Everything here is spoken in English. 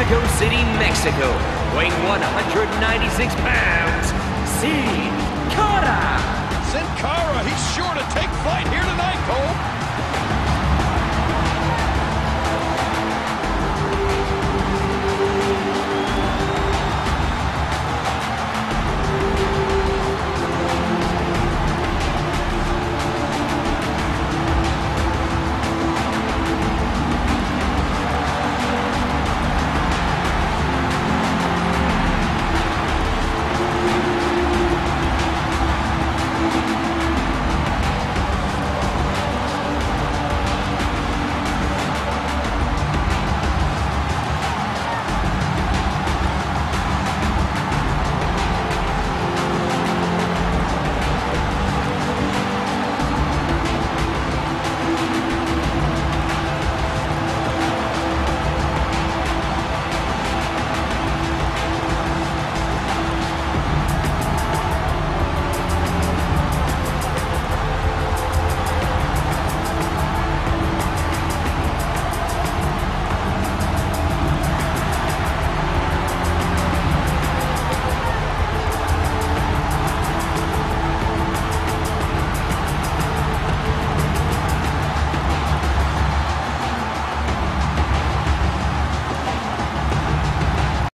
Mexico City, Mexico, weighing 196 pounds, Sin Cara. Sin Cara, he's sure to take flight.